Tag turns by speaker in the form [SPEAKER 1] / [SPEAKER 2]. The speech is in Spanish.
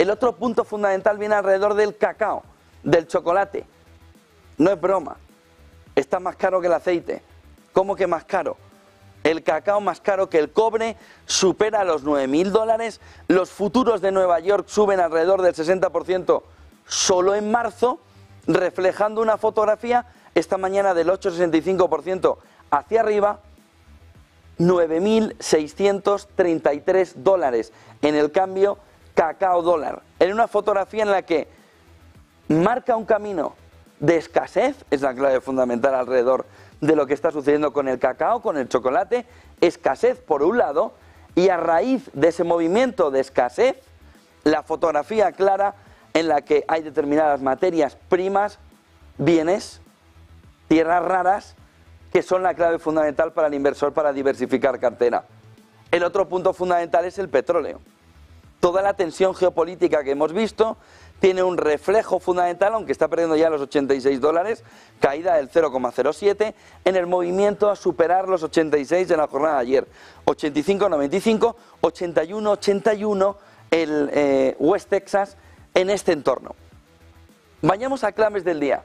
[SPEAKER 1] El otro punto fundamental viene alrededor del cacao, del chocolate. No es broma. Está más caro que el aceite. ¿Cómo que más caro? El cacao más caro que el cobre supera los 9.000 dólares. Los futuros de Nueva York suben alrededor del 60% solo en marzo, reflejando una fotografía esta mañana del 8,65% hacia arriba, 9.633 dólares en el cambio cacao dólar. En una fotografía en la que marca un camino de escasez, es la clave fundamental alrededor de lo que está sucediendo con el cacao, con el chocolate, escasez por un lado, y a raíz de ese movimiento de escasez, la fotografía clara en la que hay determinadas materias primas, bienes, tierras raras, que son la clave fundamental para el inversor para diversificar cartera. El otro punto fundamental es el petróleo. Toda la tensión geopolítica que hemos visto tiene un reflejo fundamental, aunque está perdiendo ya los 86 dólares, caída del 0,07 en el movimiento a superar los 86 de la jornada de ayer. 85,95, 81,81 el eh, West Texas en este entorno. Vayamos a claves del día.